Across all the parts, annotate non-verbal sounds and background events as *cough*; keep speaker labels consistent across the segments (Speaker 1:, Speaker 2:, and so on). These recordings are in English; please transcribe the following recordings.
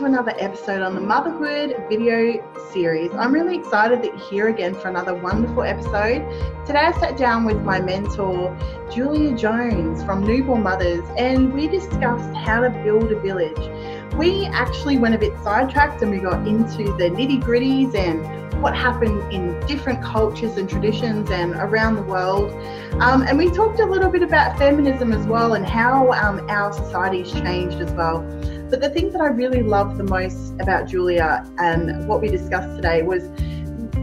Speaker 1: To another episode on the Motherhood video series. I'm really excited that you're here again for another wonderful episode. Today, I sat down with my mentor, Julia Jones from Newborn Mothers, and we discussed how to build a village. We actually went a bit sidetracked and we got into the nitty gritties and what happened in different cultures and traditions and around the world. Um, and we talked a little bit about feminism as well and how um, our society has changed as well. But the thing that I really loved the most about Julia and what we discussed today was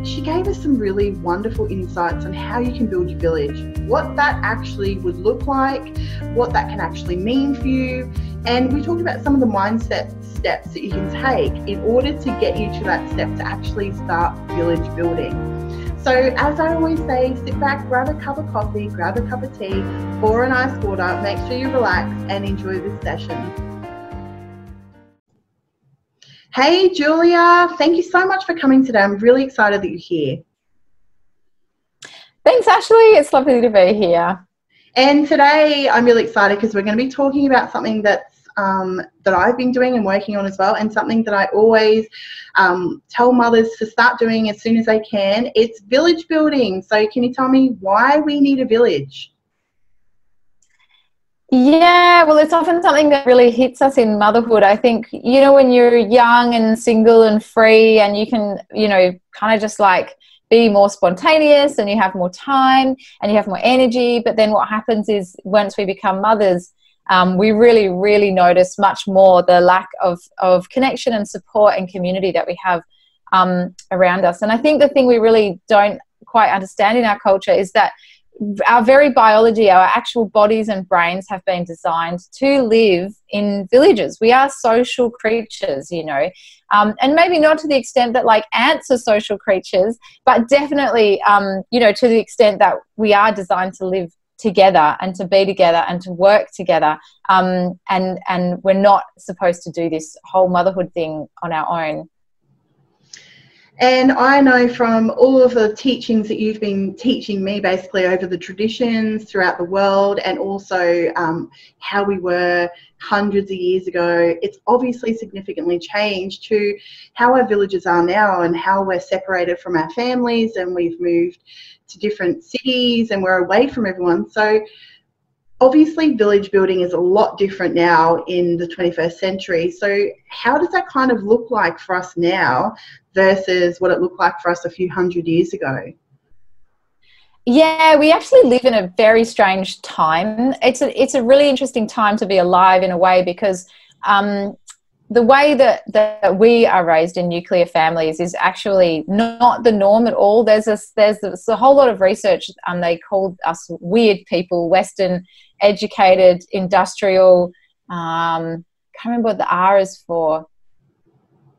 Speaker 1: she gave us some really wonderful insights on how you can build your village, what that actually would look like, what that can actually mean for you. And we talked about some of the mindset steps that you can take in order to get you to that step to actually start village building. So, as I always say, sit back, grab a cup of coffee, grab a cup of tea, pour an ice water, make sure you relax and enjoy this session. Hey, Julia, thank you so much for coming today. I'm really excited that you're here.
Speaker 2: Thanks, Ashley. It's lovely to be here.
Speaker 1: And today I'm really excited because we're going to be talking about something that's um, that I've been doing and working on as well, and something that I always um, tell mothers to start doing as soon as they can. It's village building. So, can you tell me why we need a village?
Speaker 2: Yeah, well, it's often something that really hits us in motherhood. I think, you know, when you're young and single and free, and you can, you know, kind of just like be more spontaneous and you have more time and you have more energy. But then what happens is once we become mothers, um, we really, really notice much more the lack of, of connection and support and community that we have um, around us. And I think the thing we really don't quite understand in our culture is that our very biology, our actual bodies and brains have been designed to live in villages. We are social creatures, you know, um, and maybe not to the extent that like ants are social creatures, but definitely, um, you know, to the extent that we are designed to live together and to be together and to work together. Um, and and we're not supposed to do this whole motherhood thing on our own.
Speaker 1: And I know from all of the teachings that you've been teaching me basically over the traditions throughout the world and also um, how we were hundreds of years ago, it's obviously significantly changed to how our villages are now and how we're separated from our families and we've moved to different cities and we're away from everyone. So obviously village building is a lot different now in the 21st century. So how does that kind of look like for us now versus what it looked like for us a few hundred years ago?
Speaker 2: Yeah we actually live in a very strange time. It's a it's a really interesting time to be alive in a way because um, the way that, that we are raised in nuclear families is actually not the norm at all. There's a, there's a, whole lot of research, and um, they called us weird people, Western educated, industrial. Um, can't remember what the R is for.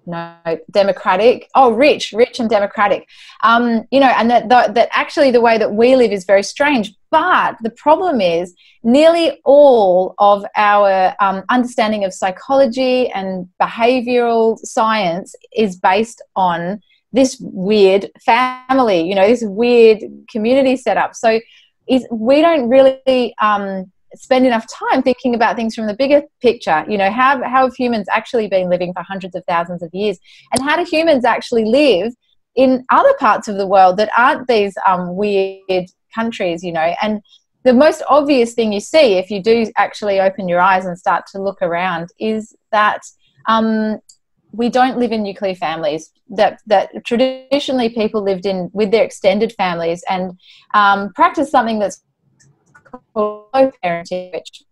Speaker 2: No, democratic. Oh, rich, rich and democratic. Um, you know, and that, that that actually the way that we live is very strange. But the problem is, nearly all of our um, understanding of psychology and behavioral science is based on this weird family. You know, this weird community setup. So is we don't really um, spend enough time thinking about things from the bigger picture. You know, how, how have humans actually been living for hundreds of thousands of years? And how do humans actually live in other parts of the world that aren't these um, weird countries, you know? And the most obvious thing you see if you do actually open your eyes and start to look around is that um, we don't live in nuclear families that that traditionally people lived in with their extended families and um, practice something that's called parenting which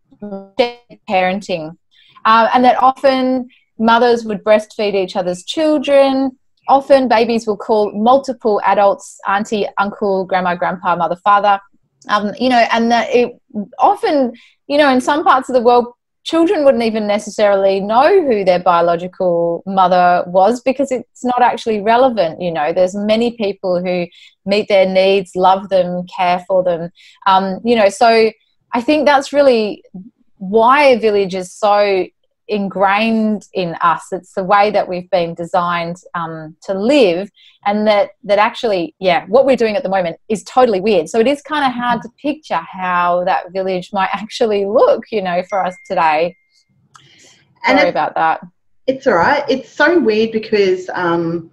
Speaker 2: parenting. Uh, and that often mothers would breastfeed each other's children. Often babies will call multiple adults auntie uncle grandma grandpa mother father. Um, you know and that it often you know in some parts of the world children wouldn't even necessarily know who their biological mother was because it's not actually relevant you know. There's many people who meet their needs love them care for them. Um, you know so i think that's really why a village is so ingrained in us it's the way that we've been designed um, to live and that that actually yeah what we're doing at the moment is totally weird so it is kind of hard to picture how that village might *laughs* actually look you know for us today Sorry about that.
Speaker 1: It's all right. It's so weird because um,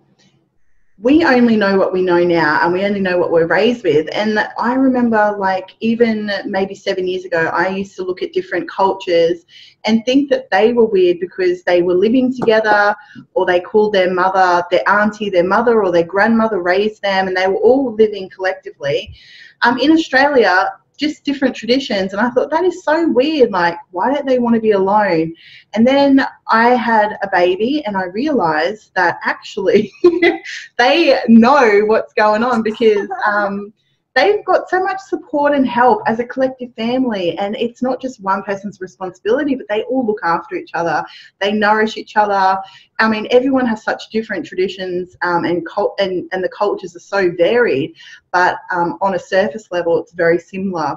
Speaker 1: we only know what we know now and we only know what we're raised with. And I remember, like, even maybe seven years ago, I used to look at different cultures and think that they were weird because they were living together or they called their mother their auntie, their mother, or their grandmother raised them and they were all living collectively. Um, in Australia, just different traditions. And I thought that is so weird. Like, why don't they want to be alone? And then I had a baby and I realized that actually *laughs* they know what's going on because um, they've got so much support and help as a collective family. And it's not just one person's responsibility but they all look after each other. They nourish each other. I mean everyone has such different traditions um, and, cult- and, and the cultures are so varied but um, on a surface level it's very similar.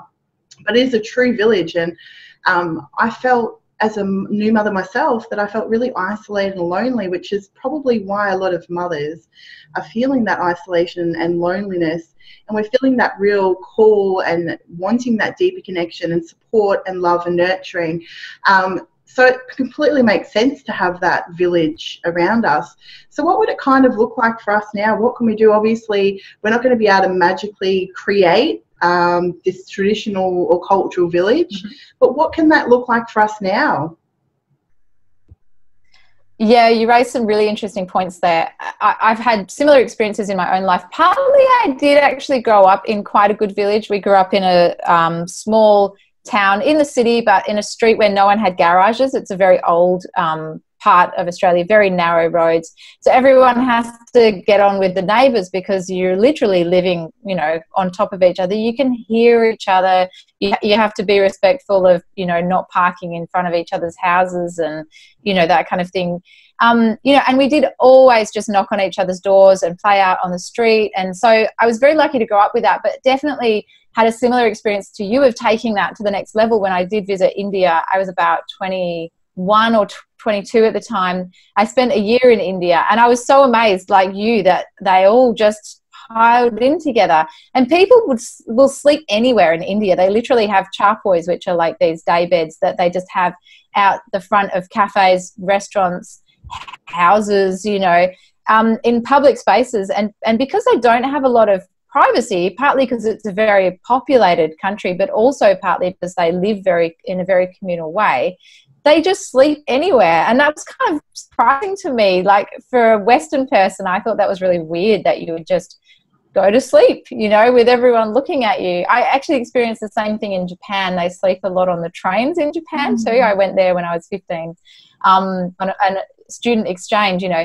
Speaker 1: But it is a true village and um, i felt as a new mother myself that I felt really isolated and lonely, which is probably why a lot of mothers are feeling that isolation and loneliness. And we're feeling that real call and wanting that deeper connection and support and love and nurturing. Um, so it completely makes sense to have that village around us. So what would it kind of look like for us now? What can we do? Obviously, we're not going to be able to magically create um, this traditional or cultural village. Mm-hmm. But what can that look like for us now?
Speaker 2: Yeah, you raised some really interesting points there. I, have had similar experiences in my own life. Partly, I did actually grow up in quite a good village. We grew up in a um, small town in the city, but in a street where no one had garages. It's a very old um, part of Australia, very narrow roads. So everyone has to get on with the neighbours because you're literally living, you know, on top of each other. You can hear each other. You, you have to be respectful of, you know, not parking in front of each other's houses and, you know, that kind of thing. Um, you know, and we did always just knock on each other's doors and play out on the street. And so I was very lucky to grow up with that, but definitely had a similar experience to you of taking that to the next level when I did visit India. I was about 21 or 22 at the time. I spent a year in India and I was so amazed, like you, that they all just piled in together. And people would will sleep anywhere in India. They literally have charpoys, which are like these day beds that they just have out the front of cafes, restaurants, houses, you know, um, in public spaces. And and because they don't have a lot of privacy, partly because it's a very populated country, but also partly because they live very in a very communal way they just sleep anywhere. And that was kind of surprising to me. Like for a Western person, I thought that was really weird that you would just go to sleep, you know, with everyone looking at you. I actually experienced the same thing in Japan. They sleep a lot on the trains in Japan mm-hmm. too. I went there when I was 15 um, on, a, on a student exchange, you know.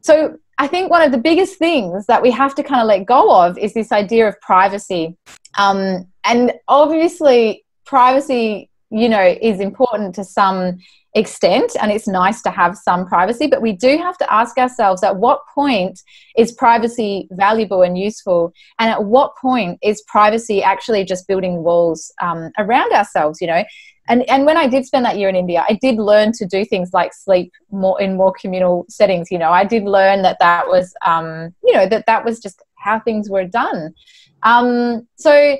Speaker 2: So I think one of the biggest things that we have to kind of let go of is this idea of privacy. Um, and obviously, privacy you know is important to some extent and it's nice to have some privacy but we do have to ask ourselves at what point is privacy valuable and useful? And at what point is privacy actually just building walls um, around ourselves you know? And and when i did spend that year in india i did learn to do things like sleep more in more communal settings you know? I did learn that that was um, you know that that was just how things were done. Um, so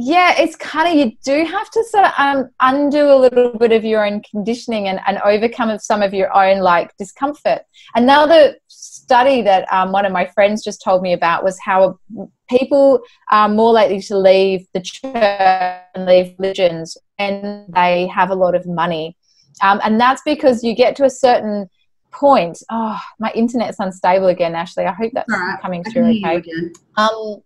Speaker 2: yeah it's kind of you do have to sort of um, undo a little bit of your own conditioning and, and overcome some of your own like discomfort. Another study that um, one of my friends just told me about was how people are more likely to leave the church and leave religions and they have a lot of money. Um, and that's because you get to a certain point. Oh my internet's unstable again ashley. I hope that's right. coming through okay. um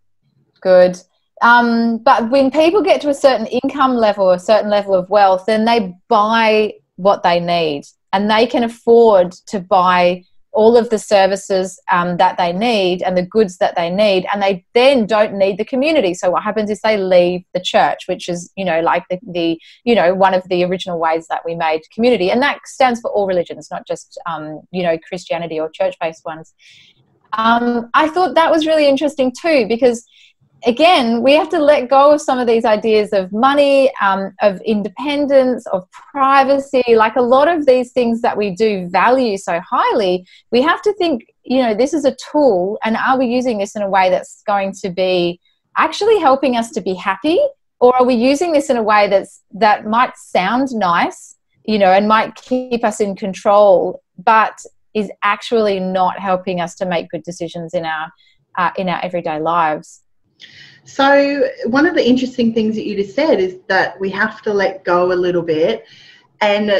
Speaker 2: good um, but when people get to a certain income level, a certain level of wealth, then they buy what they need. And they can afford to buy all of the services um, that they need and the goods that they need. And they then don't need the community. So what happens is they leave the church which is you know like the, the you know one of the original ways that we made community. And that stands for all religions not just um, you know christianity or church-based ones. Um, i thought that was really interesting too because again, we have to let go of some of these ideas of money, um, of independence, of privacy. Like a lot of these things that we do value so highly, we have to think, you know, this is a tool, and are we using this in a way that's going to be actually helping us to be happy? Or are we using this in a way that's that might sound nice, you know, and might keep us in control, but is actually not helping us to make good decisions in our uh, in our everyday lives.
Speaker 1: So one of the interesting things that you just said is that we have to let go a little bit, and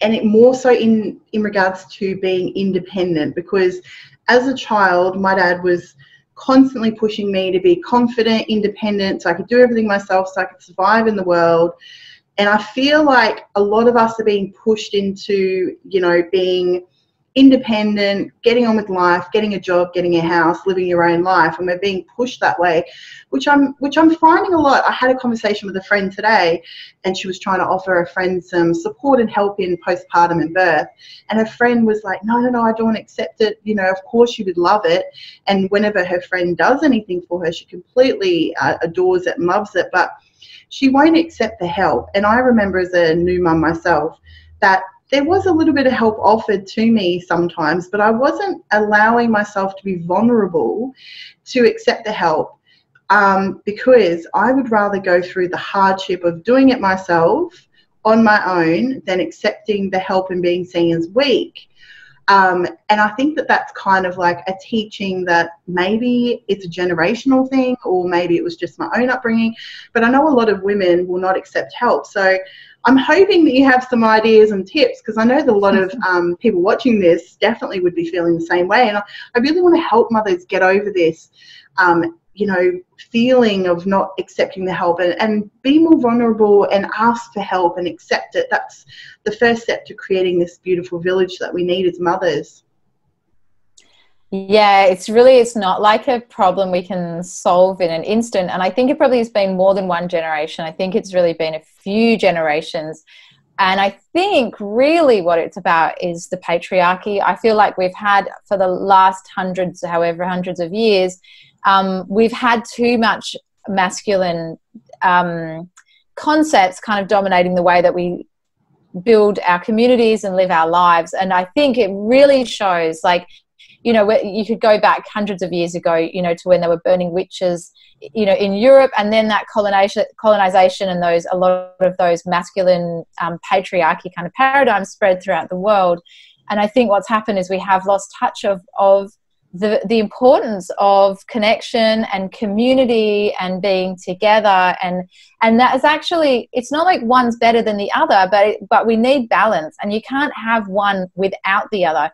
Speaker 1: and it more so in in regards to being independent because as a child my dad was constantly pushing me to be confident independent so i could do everything myself so i could survive in the world. And i feel like a lot of us are being pushed into you know being independent, getting on with life, getting a job, getting a house, living your own life, and we're being pushed that way, which I'm which I'm finding a lot. I had a conversation with a friend today, and she was trying to offer a friend some support and help in postpartum and birth, and her friend was like, "No, no, no, I don't accept it. You know, of course she would love it." And whenever her friend does anything for her, she completely uh, adores it and loves it, but she won't accept the help. And I remember as a new mum myself that there was a little bit of help offered to me sometimes, but I wasn't allowing myself to be vulnerable to accept the help um, because I would rather go through the hardship of doing it myself on my own than accepting the help and being seen as weak. Um, and I think that that's kind of like a teaching that maybe it's a generational thing or maybe it was just my own upbringing. But I know a lot of women will not accept help. So I'm hoping that you have some ideas and tips because I know that a lot of *laughs* um, people watching this definitely would be feeling the same way. And I, I really want to help mothers get over this, um, you know, feeling of not accepting the help and, and be more vulnerable and ask for help and accept it. That's the first step to creating this beautiful village that we need as mothers.
Speaker 2: Yeah, it's really it's not like a problem we can solve in an instant. And I think it probably has been more than one generation. I think it's really been a few generations. And I think really what it's about is the patriarchy. I feel like we've had for the last hundreds, however, hundreds of years, um, we've had too much masculine um, concepts kind of dominating the way that we build our communities and live our lives. And I think it really shows like you know, you could go back hundreds of years ago, you know, to when they were burning witches, you know, in Europe, and then that colonization, colonization, and those a lot of those masculine um, patriarchy kind of paradigms spread throughout the world. And I think what's happened is we have lost touch of of the, the importance of connection and community and being together. And and that is actually it's not like one's better than the other but but we need balance. And you can't have one without the other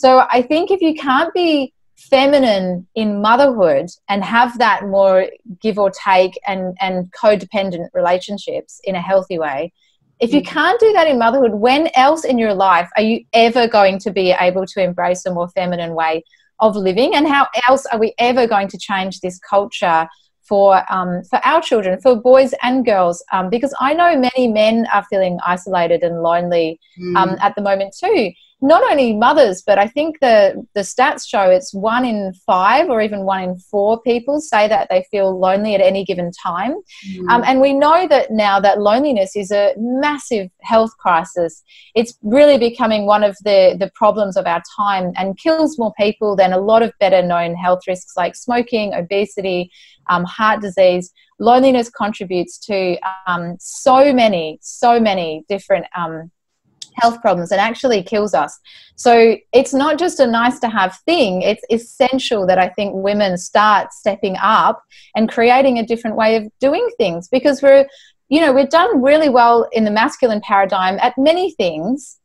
Speaker 2: so I think if you can't be feminine in motherhood and have that more give or take and, and codependent relationships in a healthy way, if you mm. can't do that in motherhood, when else in your life are you ever going to be able to embrace a more feminine way of living? And how else are we ever going to change this culture for um, for our children, for boys and girls? Um, because I know many men are feeling isolated and lonely um, mm. at the moment too not only mothers, but I think the the stats show it's one in five or even one in four people say that they feel lonely at any given time. Mm. Um, and we know that now that loneliness is a massive health crisis. It's really becoming one of the the problems of our time and kills more people than a lot of better known health risks like smoking, obesity, um, heart disease. Loneliness contributes to um, so many, so many different um, health problems and actually kills us. So it's not just a nice to have thing, it's essential that I think women start stepping up and creating a different way of doing things because we're, you know, we're done really well in the masculine paradigm at many things.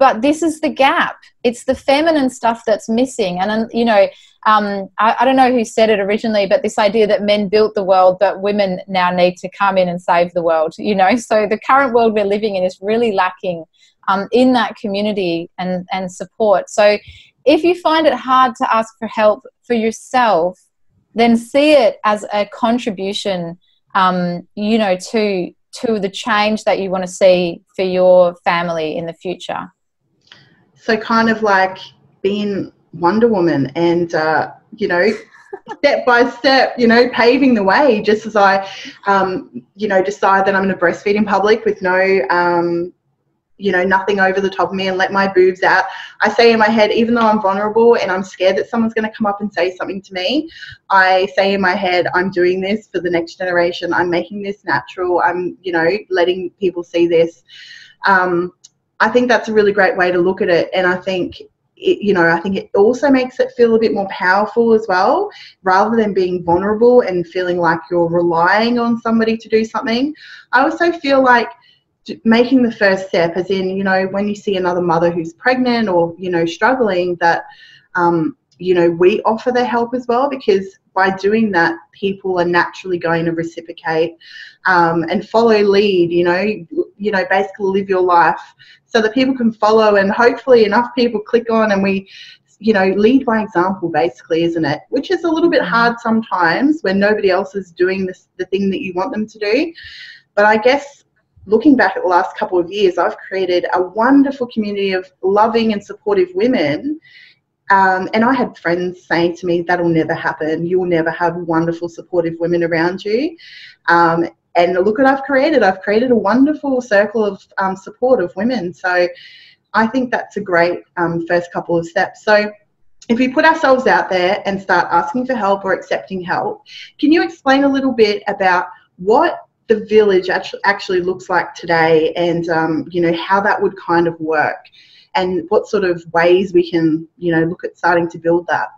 Speaker 2: But this is the gap. It's the feminine stuff that's missing. And, you know, um, I, I, don't know who said it originally, but this idea that men built the world, but women now need to come in and save the world, you know. *laughs* So the current world we're living in is really lacking um, in that community and, and support. So if you find it hard to ask for help for yourself, then see it as a contribution, um, you know, to to the change that you want to see for your family in the future.
Speaker 1: So kind of like being Wonder Woman and uh, you know step by step, you know, paving the way. Just as I, um, you know, decide that I'm going to breastfeed in public with no um, you know, nothing over the top of me and let my boobs out. I say in my head, even though I'm vulnerable and I'm scared that someone's going to come up and say something to me, I say in my head, I'm doing this for the next generation. I'm making this natural. I'm, you know, letting people see this. um, I think that's a really great way to look at it. And I think it, you know, I think it also makes it feel a bit more powerful as well, rather than being vulnerable and feeling like you're relying on somebody to do something. I also feel like making the first step, as in, you know, when you see another mother who's pregnant or, you know, struggling, that, um, you know, we offer the help as well because by doing that, people are naturally going to reciprocate um, and follow lead. You know, you know, basically live your life so that people can follow, and hopefully enough people click on, and we, you know, lead by example, basically, isn't it? Which is a little bit hard sometimes when nobody else is doing this, the thing that you want them to do. But I guess looking back at the last couple of years, I've created a wonderful community of loving and supportive women um, and I had friends saying to me, that'll never happen. You'll never have wonderful, supportive women around you. Um, and look what I've created. I've created a wonderful circle of um, support of women. So I think that's a great um, first couple of steps. So if we put ourselves out there and start asking for help or accepting help, can you explain a little bit about what the village actually, actually looks like today and um, you know how that would kind of work? and what sort of ways we can, you know, look at starting to build that.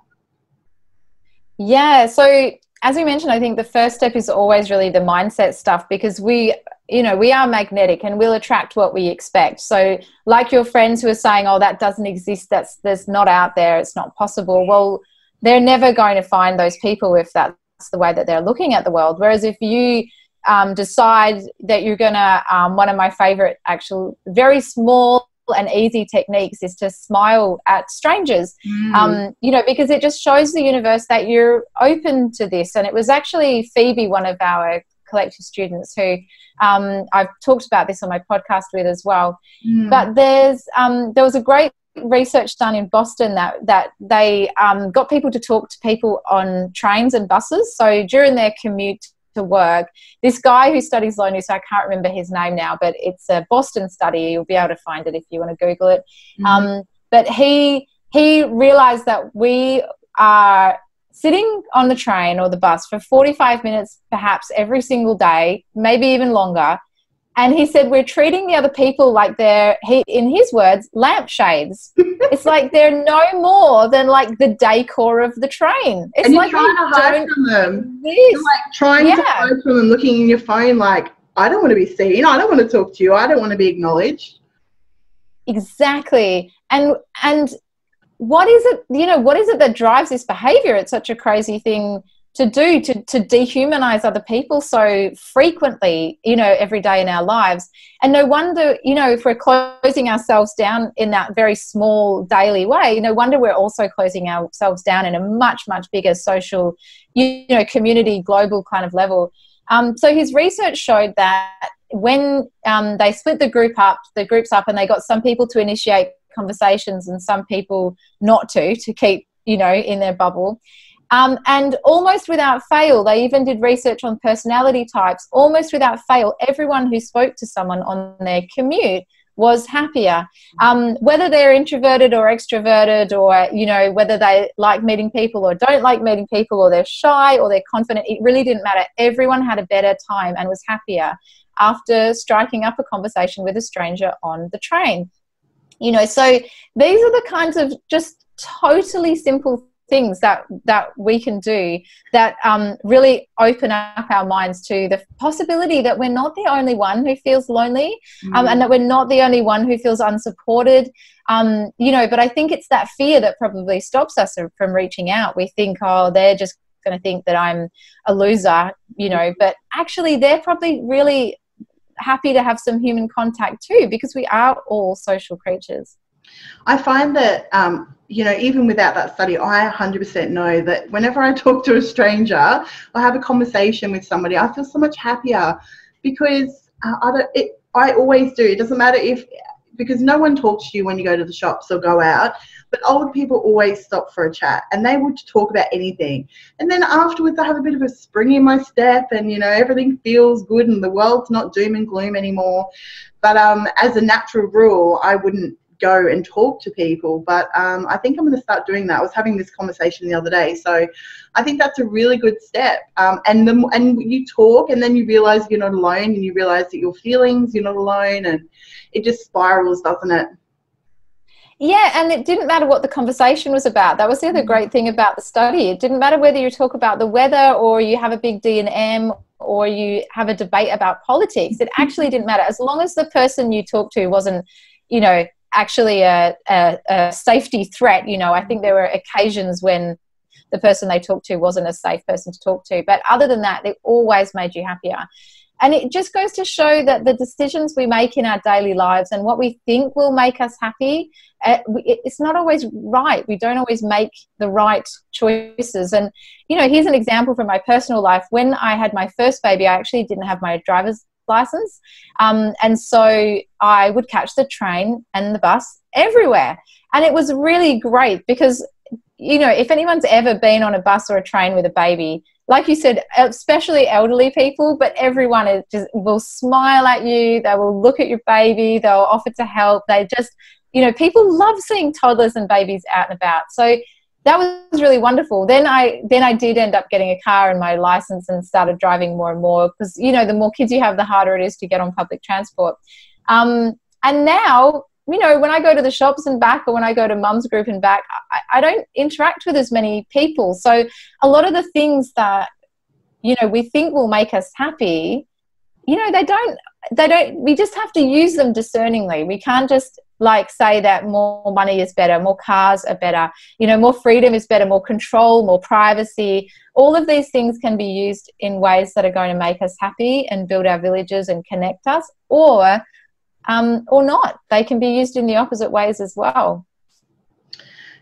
Speaker 2: Yeah, so as we mentioned, I think the first step is always really the mindset stuff because we, you know, we are magnetic and we'll attract what we expect. So, like your friends who are saying, "Oh, that doesn't exist. That's that's not out there. It's not possible." Well, they're never going to find those people if that's the way that they're looking at the world. Whereas if you um, decide that you're going to, um, one of my favorite, actual, very small and easy techniques is to smile at strangers mm. um, you know because it just shows the universe that you're open to this and it was actually phoebe one of our collective students who um, i've talked about this on my podcast with as well mm. but there's um, there was a great research done in Boston that that they um, got people to talk to people on trains and buses. So during their commute to work. This guy who studies loneliness, I can't remember his name now, but it's a Boston study. You'll be able to find it if you want to Google it. Mm-hmm. Um, but he he realized that we are sitting on the train or the bus for 45 minutes, perhaps every single day, maybe even longer, and he said we're treating the other people like they're he in his words lampshades. *laughs* It's like they're no more than like the decor of the train. It's
Speaker 1: and
Speaker 2: like
Speaker 1: you're trying to hide from them. you're like trying yeah. to hide from them looking in your phone like i don't want to be seen. I don't want to talk to you. I don't want to be acknowledged.
Speaker 2: Exactly. And and what is it you know what is it that drives this behavior? It's such a crazy thing to do to, to dehumanize other people so frequently you know every day in our lives. And no wonder you know if we're closing ourselves down in that very small daily way no wonder we're also closing ourselves down in a much much bigger social you know community global kind of level. Um, so his research showed that when um, they split the group up the groups up and they got some people to initiate conversations and some people not to to keep you know in their bubble um, and almost without fail, they even did research on personality types. Almost without fail, everyone who spoke to someone on their commute was happier. Um, whether they're introverted or extroverted, or you know whether they like meeting people or don't like meeting people, or they're shy or they're confident, it really didn't matter. Everyone had a better time and was happier after striking up a conversation with a stranger on the train. You know, so these are the kinds of just totally simple things that that we can do that um, really open up our minds to the possibility that we're not the only one who feels lonely mm. um, and that we're not the only one who feels unsupported. Um, you know but i think it's that fear that probably stops us from reaching out. We think oh they're just going to think that i'm a loser you know but actually they're probably really happy to have some human contact too because we are all social creatures
Speaker 1: I find that, um, you know, even without that study, I 100% know that whenever I *laughs* talk to a stranger or have a conversation with somebody, I feel so much happier because uh, I, don't, it, I always do. It doesn't matter if, because no one talks to you when you go to the shops or go out, but old people always stop for a chat and they would talk about anything. And then afterwards, I have a bit of a spring in my step and, you know, everything feels good and the world's not doom and gloom anymore. But um, as a natural rule, I wouldn't go and talk to people. But um, I think I'm going to start doing that. I was having this conversation the other day, so I think that's a really good step. Um, and the and you talk, and then you realize you're not alone, and you realize that your feelings you're not alone, and it just spirals, doesn't it?
Speaker 2: Yeah, and it didn't matter what the conversation was about. That was the other mm-hmm. great thing about the study. It didn't matter whether you talk about the weather or you have a big D and M or you have a debate about politics. It actually didn't matter as long as the person you talked to wasn't, you know, actually a, a, a safety threat. You know, I think there were occasions when the person they talked to wasn't a safe person to talk to, but other than that, they always made you happier. And it just goes to show that the decisions we make in our daily lives and what we think will make us happy, uh, it's not always right. We don't always make the right choices. And, you know, here's an example from my personal life. When I had my first baby, I actually didn't have my driver's license. Um, and so I would catch the train and the bus everywhere. And it was really great because, you know, if anyone's ever been on a bus or a train with a baby, like you said, especially elderly people, but everyone is just will smile at you. They will look at your baby. They'll offer to help. They just, you know, people love seeing toddlers and babies out and about. So that was really wonderful. Then I then I did end up getting a car and my license and started driving more and more because you know the more kids you have, the harder it is to get on public transport. Um, and now you know, when I go to the shops and back, or when I go to mum's group and back, I, I, don't interact with as many people. So a lot of the things that, you know, we think will make us happy, you know, they don't, they don't, we just have to use them discerningly. We can't just like say that more money is better, more cars are better, you know, more freedom is better, more control, more privacy. All of these things can be used in ways that are going to make us happy and build our villages and connect us, or um, or not. They can be used in the opposite ways as well.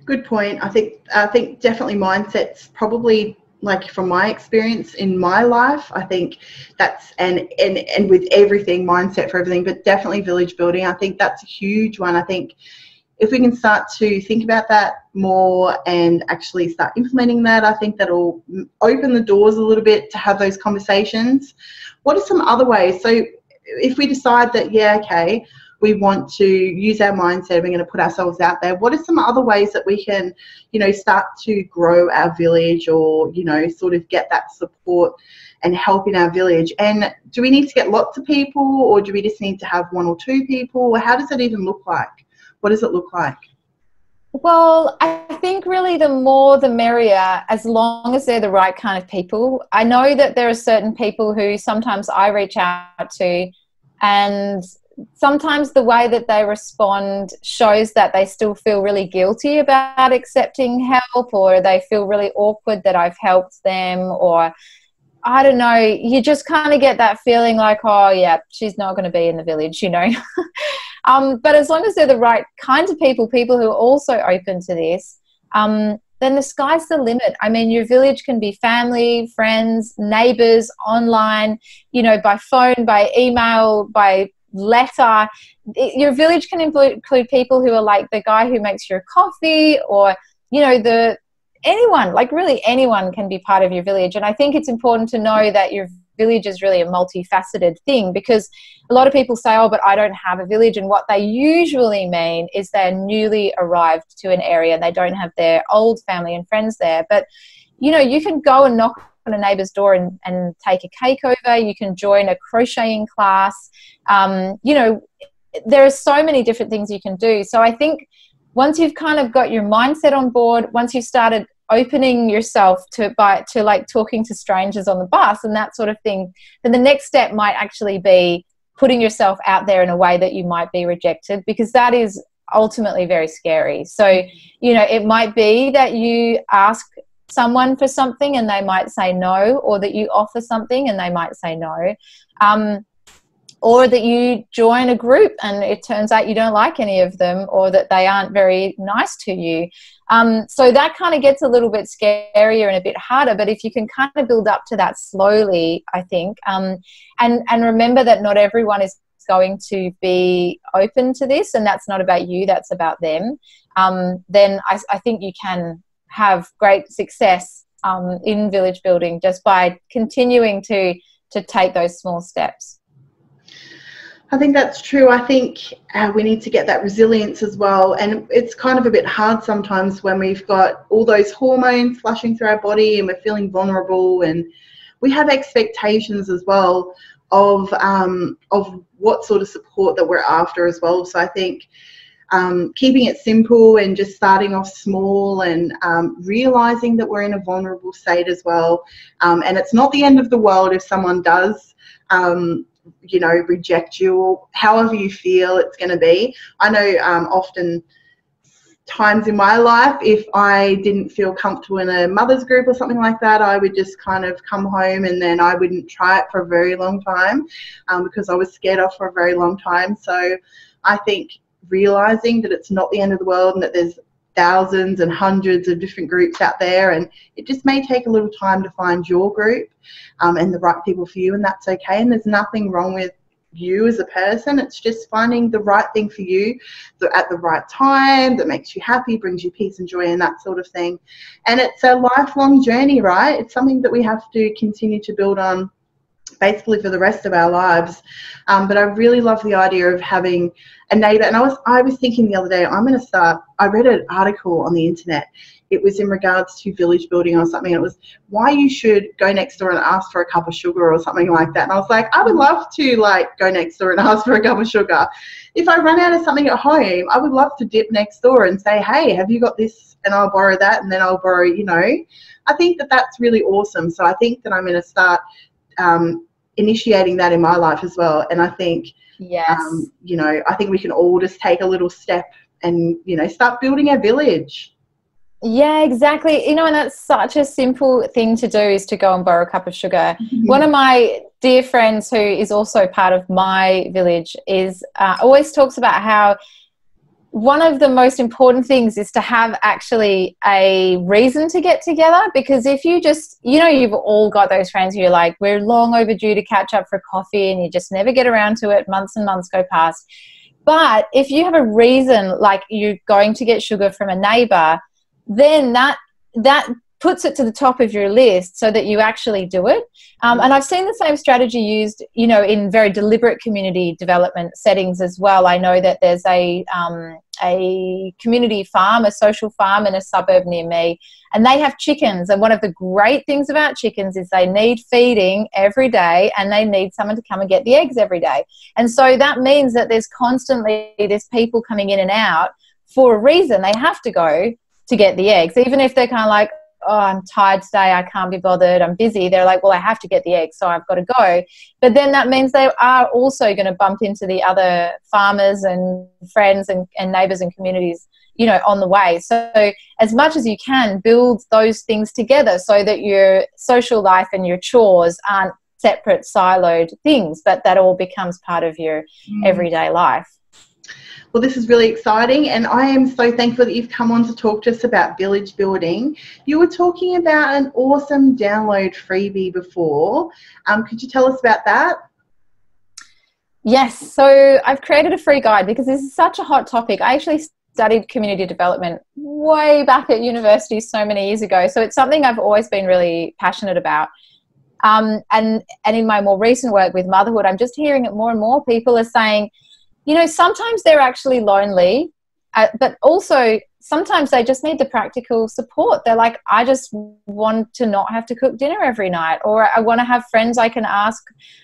Speaker 1: Good point. I think I think definitely mindsets probably like from my experience in my life i think that's and and and with everything mindset for everything but definitely village building i think that's a huge one. I think if we can start to think about that more and actually start implementing that i think that'll open the doors a little bit to have those conversations. What are some other ways? So if we decide that, yeah, okay, we want to use our mindset, we're going to put ourselves out there, what are some other ways that we can, you know, start to grow our village or, you know, sort of get that support and help in our village? And do we need to get lots of people or do we just need to have one or two people? Or how does that even look like? What does it look like?
Speaker 2: Well, I think really the more the merrier, as long as they're the right kind of people. I know that there are certain people who sometimes I reach out to, and sometimes the way that they respond shows that they still feel really guilty about accepting help, or they feel really awkward that I've helped them, or I don't know, you just kind of get that feeling like, oh, yeah, she's not going to be in the village, you know. *laughs* Um, but as long as they're the right kinds of people, people who are also open to this, um, then the sky's the limit. I mean, your village can be family, friends, neighbors, online, you know, by phone, by email, by letter. It, your village can include people who are like the guy who makes your coffee or, you know, the anyone, like really anyone can be part of your village. And I think it's important to know that your village is really a multifaceted thing because a lot of people say, oh, but I don't have a village. And what they usually mean is they're newly arrived to an area and they don't have their old family and friends there. But, you know, you can go and knock on a neighbor's door and, and take a cake over. You can join a crocheting class. Um, you know, there are so many different things you can do. So I think once you've kind of got your mindset on board, once you've started opening yourself to by to like talking to strangers on the bus and that sort of thing then the next step might actually be putting yourself out there in a way that you might be rejected because that is ultimately very scary so you know it might be that you ask someone for something and they might say no or that you offer something and they might say no um, or that you join a group and it turns out you don't like any of them or that they aren't very nice to you. Um, so that kind of gets a little bit scarier and a bit harder. But if you can kind of build up to that slowly, I think, um, and and remember that not everyone is going to be open to this, and that's not about you, that's about them. Um, then I, I, think you can have great success um, in village building just by continuing to to take those small steps.
Speaker 1: I think that's true. I think uh, we need to get that resilience as well. And it's kind of a bit hard sometimes when we've got all those hormones flushing through our body and we're feeling vulnerable and we have expectations as well of um, of what sort of support that we're after as well. So I think um, keeping it simple and just starting off small and um, realizing that we're in a vulnerable state as well. Um, and it's not the end of the world if someone does um, you know, reject you or however you feel it's going to be. I know um, often times in my life, if I didn't feel comfortable in a mother's group or something like that, I would just kind of come home and then I wouldn't try it for a very long time um, because I was scared off for a very long time. So I think realizing that it's not the end of the world and that there's thousands and hundreds of different groups out there and it just may take a little time to find your group um, and the right people for you and that's okay and there's nothing wrong with you as a person it's just finding the right thing for you at the right time that makes you happy brings you peace and joy and that sort of thing. And it's a lifelong journey right? It's something that we have to continue to build on basically for the rest of our lives. Um, but I really love the idea of having a neighbour. And I was I was thinking the other day, I'm going to start. I read an article on the internet. It was in regards to village building or something. It was why you should go next door and ask for a cup of sugar or something like that. And I was like, I would love to like go next door and *laughs* ask for a cup of sugar. If I run out of something at home, I would love to dip next door and say, Hey, have you got this? And I'll borrow that, and then I'll borrow. You know, I think that that's really awesome. So I think that I'm going to start um, initiating that in my life as well. And I think,
Speaker 2: yes, um,
Speaker 1: you know, I think we can all just take a little step and you know start building our village.
Speaker 2: Yeah, exactly. You know, and that's such a simple thing to do is to go and borrow a cup of sugar. Mm-hmm. One of my dear friends, who is also part of my village, is uh, always talks about how one of the most important things is to have actually a reason to get together because if you just you know you've all got those friends who are like we're long overdue to catch up for coffee and you just never get around to it months and months go past. But if you have a reason like you're going to get sugar from a neighbor then that that puts it to the top of your list so that you actually do it. Um, and I've seen the same strategy used, you know, in very deliberate community development settings as well. I know that there's a um, a community farm, a social farm in a suburb near me, and they have chickens. And one of the great things about chickens is they need feeding every day, and they need someone to come and get the eggs every day. And so that means that there's constantly there's people coming in and out for a reason. They have to go to get the eggs, even if they're kind of like, oh, I'm tired today, I can't be bothered, I'm busy, they're like, well, I have to get the eggs, so I've got to go. But then that means they are also going to bump into the other farmers and friends and, and neighbours and communities, you know, on the way. So as much as you can, build those things together so that your social life and your chores aren't separate, siloed things, but that all becomes part of your mm. everyday life.
Speaker 1: Well, this is really exciting, and I am so thankful that you've come on to talk to us about village building. You were talking about an awesome download freebie before. Um, could you tell us about that?
Speaker 2: Yes, so I've created a free guide because this is such a hot topic. I actually studied community development way back at university so many years ago, so it's something I've always been really passionate about. Um, and and in my more recent work with motherhood, I'm just hearing it more and more. People are saying, you know, sometimes they're actually lonely, uh, but also sometimes they just need the practical support. They're like, I just want to not have to cook dinner every night, or I want to have friends I can ask,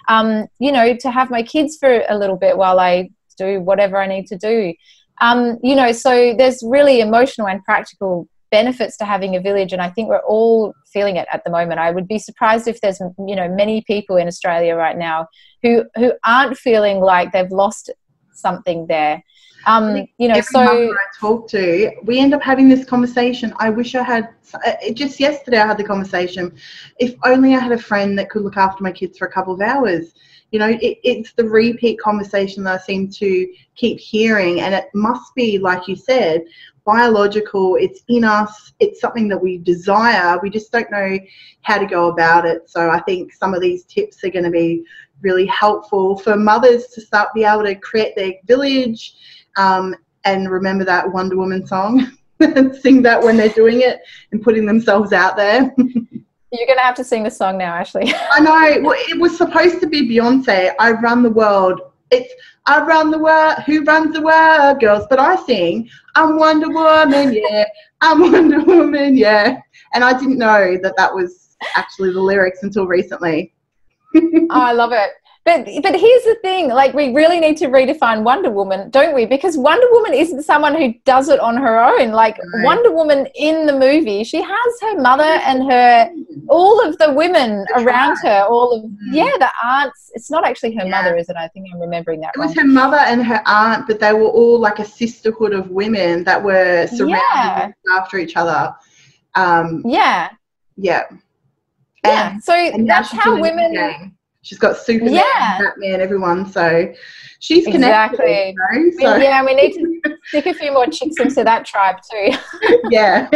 Speaker 2: um, you know, to have my kids for a little bit while I do whatever I need to do. Um, you know, so there's really emotional and practical benefits to having a village and i think we're all feeling it at the moment i would be surprised if there's you know many people in australia right now who who aren't feeling like they've lost something there. Um, you know, so
Speaker 1: I talk to, we end up having this conversation. I wish I had uh, just yesterday. I had the conversation. If only I had a friend that could look after my kids for a couple of hours. You know, it, it's the repeat conversation that I seem to keep hearing, and it must be, like you said, biological. It's in us. It's something that we desire. We just don't know how to go about it. So I think some of these tips are going to be really helpful for mothers to start be able to create their village um, and remember that Wonder Woman song *laughs* and sing that when they're doing it and putting themselves out there.
Speaker 2: You're going to have to sing the song now, Ashley. *laughs*
Speaker 1: I know. Well, it was supposed to be Beyonce, I Run the World it's I run the world, who runs the world, girls? But I sing, I'm Wonder Woman, yeah, I'm Wonder Woman, yeah. And I didn't know that that was actually the lyrics until recently.
Speaker 2: Oh, I love it. But but here's the thing, like we really need to redefine Wonder Woman, don't we? Because Wonder Woman isn't someone who does it on her own. Like right. Wonder Woman in the movie, she has her mother and her all of the women the around her, all of mm. yeah, the aunts. It's not actually her yeah. mother, is it? I think I'm remembering that.
Speaker 1: It was her mother and her aunt, but they were all like a sisterhood of women that were surrounded yeah. after each other. Um,
Speaker 2: yeah.
Speaker 1: Yeah.
Speaker 2: Yeah. So that's how women
Speaker 1: She's got Superman, yeah. Batman, everyone. So she's connected. Exactly.
Speaker 2: You know, so. Yeah, we need to *laughs* stick a few more chicks into that tribe too. *laughs*
Speaker 1: yeah.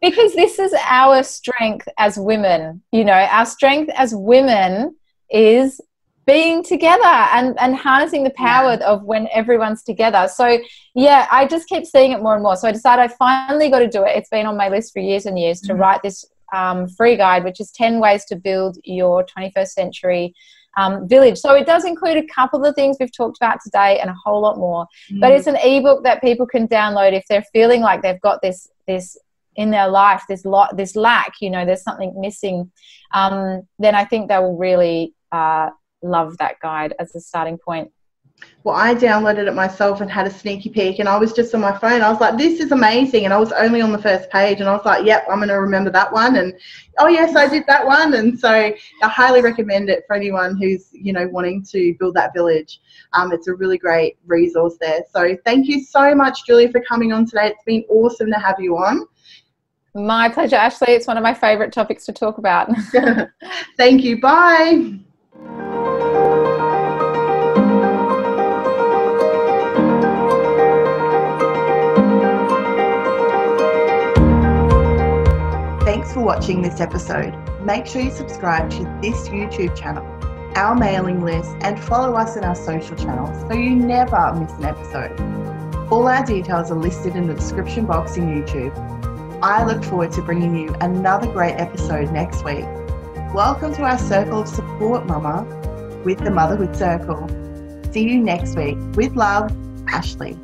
Speaker 2: because this is our strength as women. You know, our strength as women is being together and, and harnessing the power yeah. of when everyone's together. So, yeah, I just keep seeing it more and more. So, I decided I finally got to do it. It's been on my list for years and years to mm-hmm. write this um, free guide, which is 10 ways to build your 21st century um, village. So it does include a couple of the things we've talked about today and a whole lot more. Mm. But it's an ebook that people can download if they're feeling like they've got this this in their life, this lot, this lack. You know, there's something missing. Um, then I think they will really uh, love that guide as a starting point
Speaker 1: well, I downloaded it myself and had a sneaky peek, and I was just on my phone. I was like, "This is amazing!" And I was only on the first page, and I was like, "Yep, I'm going to remember that one." And oh yes, I did that one. And so I highly recommend it for anyone who's you know wanting to build that village. Um, it's a really great resource there. So thank you so much, Julia, for coming on today. It's been awesome to have you on.
Speaker 2: My pleasure, Ashley. It's one of my favorite topics to talk about. *laughs*
Speaker 1: thank you. Bye. For watching this episode. Make sure you subscribe to this YouTube channel, our mailing list, and follow us in our social channels so you never miss an episode. All our details are listed in the description box in YouTube. I look forward to bringing you another great episode next week. Welcome to our circle of support, Mama, with the Motherhood Circle. See you next week. With love, Ashley.